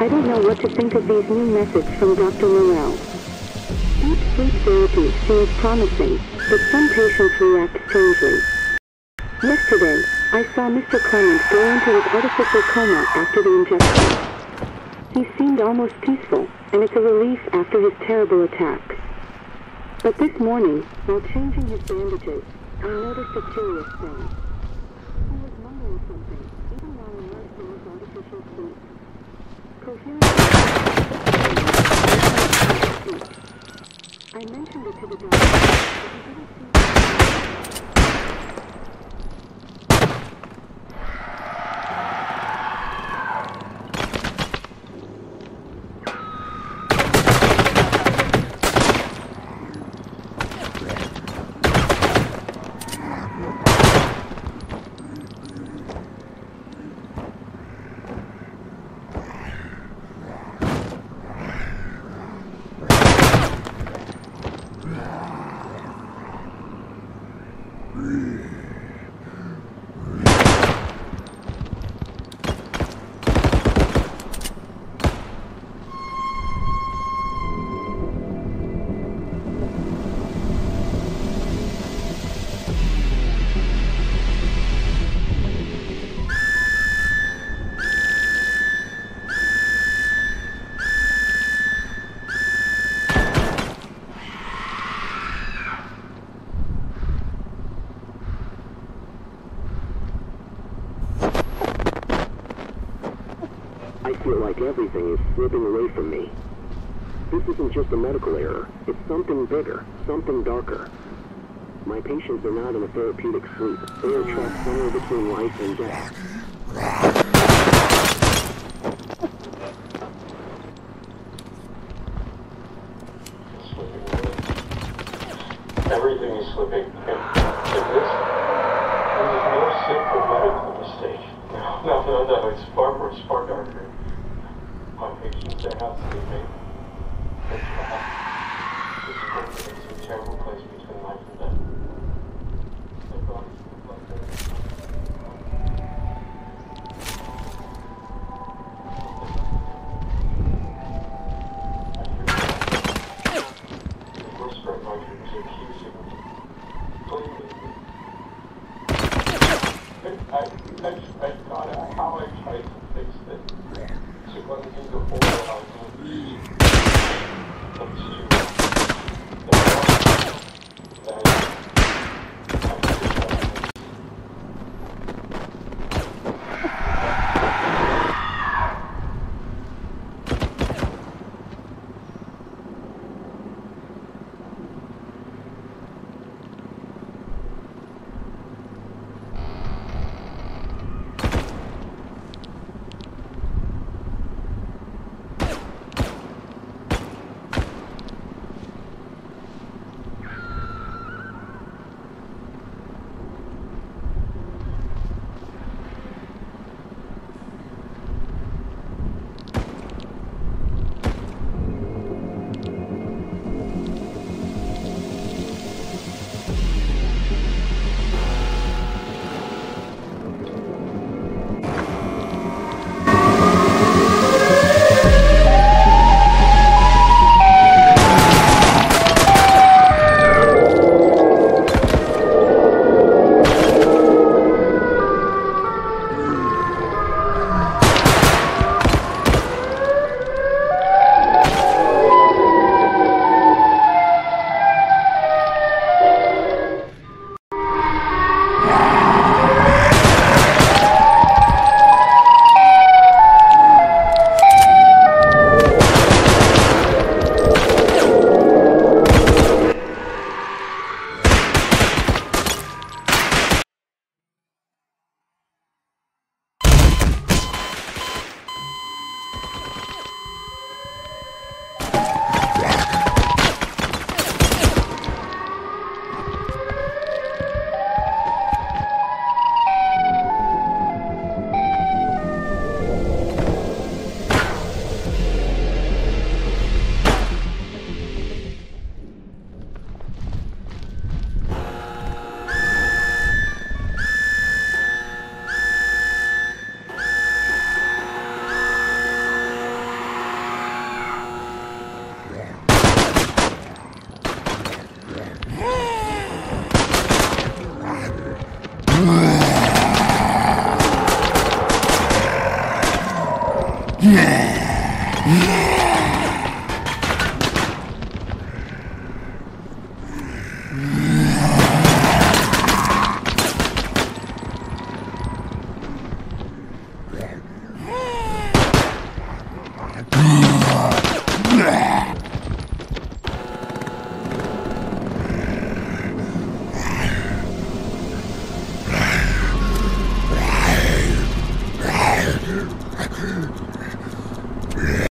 I don't know what to think of these new methods from Dr. Morell. Deep sleep therapy seems promising, but some patients react strangely. Yesterday, I saw Mr. Clement go into his artificial coma after the injection. He seemed almost peaceful, and it's a relief after his terrible attacks. But this morning, while changing his bandages, I noticed a curious thing. He was mumbling something, even while immersed in his artificial sleep. Coherent. I mentioned it to the doctor, everything is slipping away from me. This isn't just a medical error. It's something bigger, something darker. My patients are not in a therapeutic sleep. They are trapped somewhere between life and death. Everything is slipping. And, and this, this is no simple medical mistake. No, no, no, no. It's far it's far darker. My patients, they're not sleeping. They're Ugh.